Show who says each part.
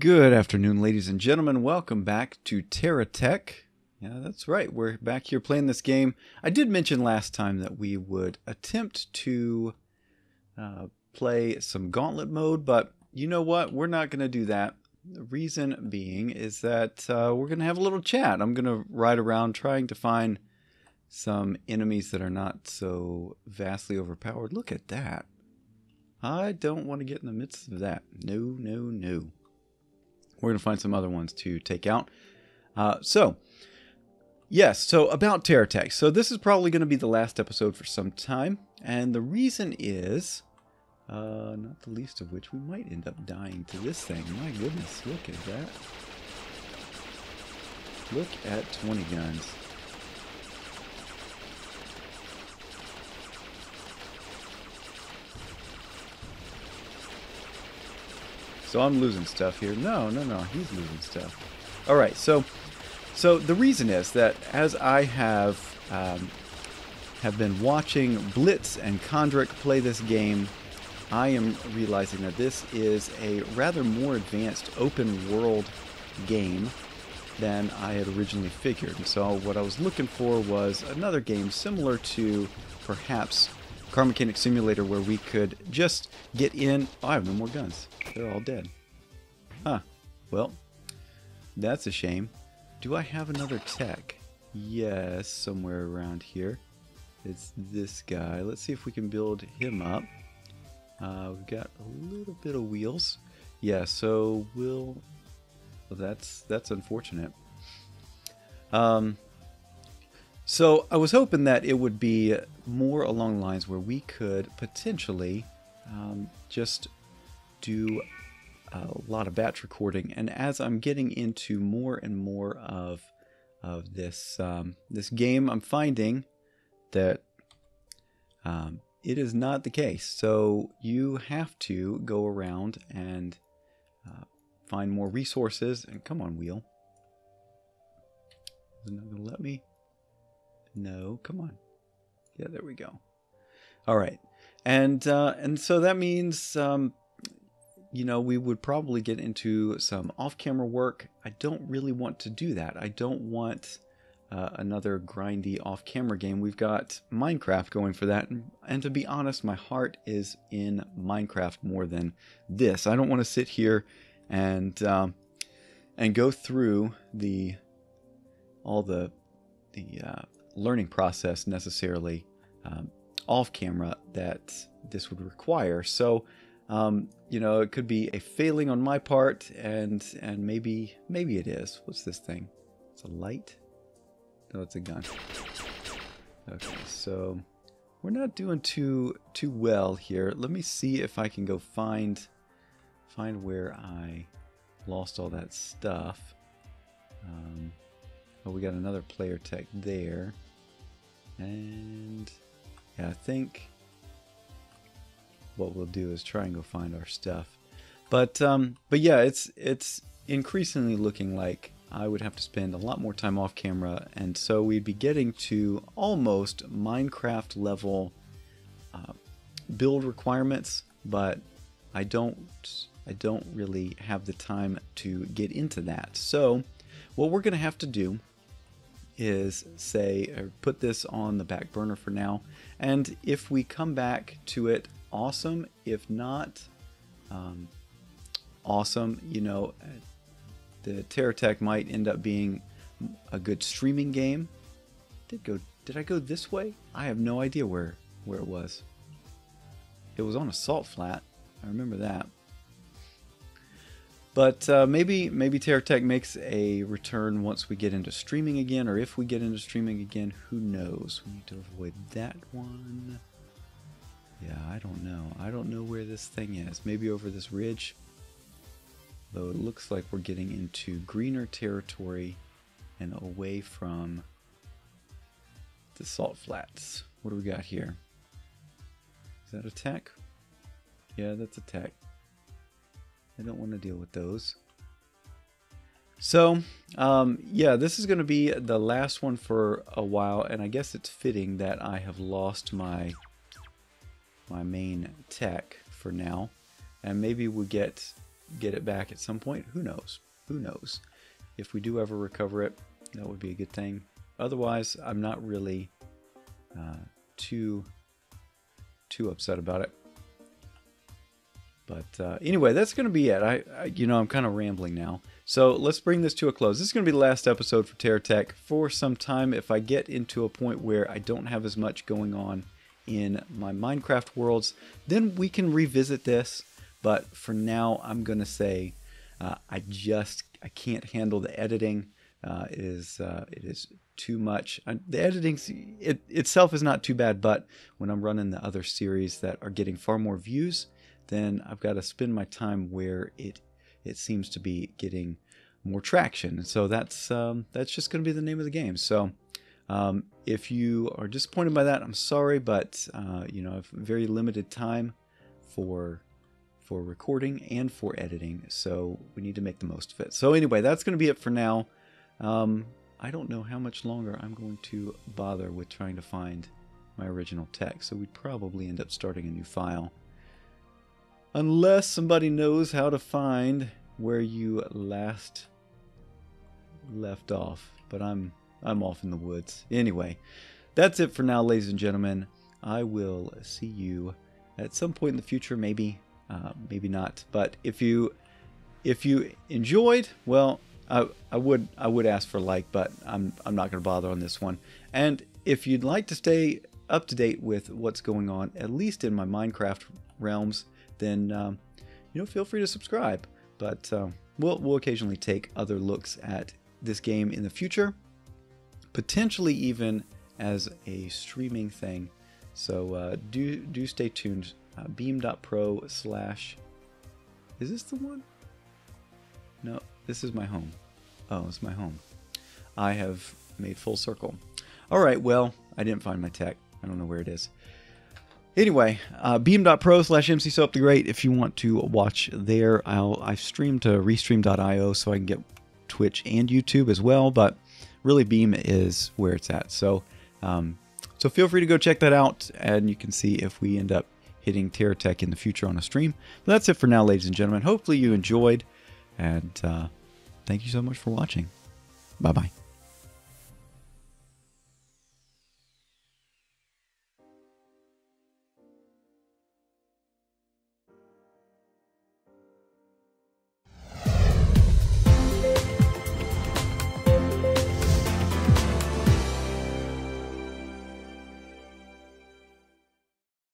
Speaker 1: Good afternoon, ladies and gentlemen. Welcome back to Terra Tech. Yeah, that's right. We're back here playing this game. I did mention last time that we would attempt to uh, play some gauntlet mode, but you know what? We're not going to do that. The reason being is that uh, we're going to have a little chat. I'm going to ride around trying to find some enemies that are not so vastly overpowered. Look at that. I don't want to get in the midst of that. No, no, no. We're going to find some other ones to take out. Uh, so, yes, so about Terra Tech. So this is probably going to be the last episode for some time. And the reason is, uh, not the least of which, we might end up dying to this thing. My goodness, look at that. Look at 20 guns. So I'm losing stuff here. No, no, no, he's losing stuff. All right, so so the reason is that as I have um, have been watching Blitz and Kondrak play this game, I am realizing that this is a rather more advanced open world game than I had originally figured. And so what I was looking for was another game similar to perhaps Car Mechanic Simulator where we could just get in. Oh, I have no more guns. They're all dead. Huh. Well, that's a shame. Do I have another tech? Yes, somewhere around here. It's this guy. Let's see if we can build him up. Uh, we've got a little bit of wheels. Yeah, so we'll... Well, that's that's unfortunate. Um, so I was hoping that it would be more along lines where we could potentially um, just do a lot of batch recording. And as I'm getting into more and more of of this um, this game, I'm finding that um, it is not the case. So you have to go around and uh, find more resources. And come on, wheel. Is it not going to let me? No, come on. Yeah, there we go. All right. And uh, and so that means um, you know, we would probably get into some off-camera work. I don't really want to do that. I don't want uh, another grindy off-camera game. We've got Minecraft going for that, and, and to be honest, my heart is in Minecraft more than this. I don't want to sit here and um, and go through the all the the uh, learning process necessarily um, off camera that this would require. So um, you know, it could be a failing on my part, and and maybe maybe it is. What's this thing? It's a light. No, it's a gun. Okay, so we're not doing too too well here. Let me see if I can go find find where I lost all that stuff. Um, oh, we got another player tech there, and yeah, I think what we'll do is try and go find our stuff. But um, but yeah, it's it's increasingly looking like I would have to spend a lot more time off camera, and so we'd be getting to almost Minecraft level uh, build requirements, but I don't I don't really have the time to get into that. So what we're going to have to do is say or put this on the back burner for now, and if we come back to it awesome. If not, um, awesome. You know, the Tech might end up being a good streaming game. Did go? Did I go this way? I have no idea where where it was. It was on a salt flat. I remember that. But uh, maybe maybe Tech makes a return once we get into streaming again, or if we get into streaming again, who knows? We need to avoid that one. Yeah, I don't know. I don't know where this thing is. Maybe over this ridge. Though it looks like we're getting into greener territory and away from the salt flats. What do we got here? Is that a tech? Yeah, that's a tech. I don't want to deal with those. So, um, yeah, this is going to be the last one for a while, and I guess it's fitting that I have lost my my main tech for now. And maybe we get get it back at some point. Who knows? Who knows? If we do ever recover it, that would be a good thing. Otherwise, I'm not really uh, too too upset about it. But uh, anyway, that's going to be it. I, I, you know, I'm kind of rambling now. So let's bring this to a close. This is going to be the last episode for TerraTech for some time. If I get into a point where I don't have as much going on in my Minecraft worlds, then we can revisit this. But for now, I'm going to say uh, I just I can't handle the editing. Uh, it is uh, it is too much. the editing it, itself is not too bad, but when I'm running the other series that are getting far more views, then I've got to spend my time where it it seems to be getting more traction. so that's um, that's just going to be the name of the game. So um, if you are disappointed by that, I'm sorry, but uh, you know I've very limited time for for recording and for editing, so we need to make the most of it. So anyway, that's going to be it for now. Um, I don't know how much longer I'm going to bother with trying to find my original tech, so we'd probably end up starting a new file. Unless somebody knows how to find where you last left off. But I'm I'm off in the woods. Anyway, that's it for now, ladies and gentlemen. I will see you at some point in the future, maybe, uh, maybe not. But if you if you enjoyed, well, I, I would I would ask for a like, but I'm I'm not to bother on this one. And if you'd like to stay up to date with what's going on, at least in my Minecraft realms, then um, you know feel free to subscribe. But uh, we'll we'll occasionally take other looks at this game in the future, potentially even as a streaming thing. So uh, do do stay tuned. Uh, beam.pro slash is this the one? No, this is my home. Oh, it's my home. I have made full circle. All right, well, I didn't find my tech. I don't know where it is. Anyway, uh, beam.pro slash mcsoap the great if you want to watch there. I'll I stream to restream.io so I can get Twitch and YouTube as well, but really Beam is where it's at. So um, so feel free to go check that out, and you can see if we end up hitting TerraTech in the future on a stream. But that's it for now, ladies and gentlemen. Hopefully you enjoyed, and uh, thank you so much for watching. Bye bye.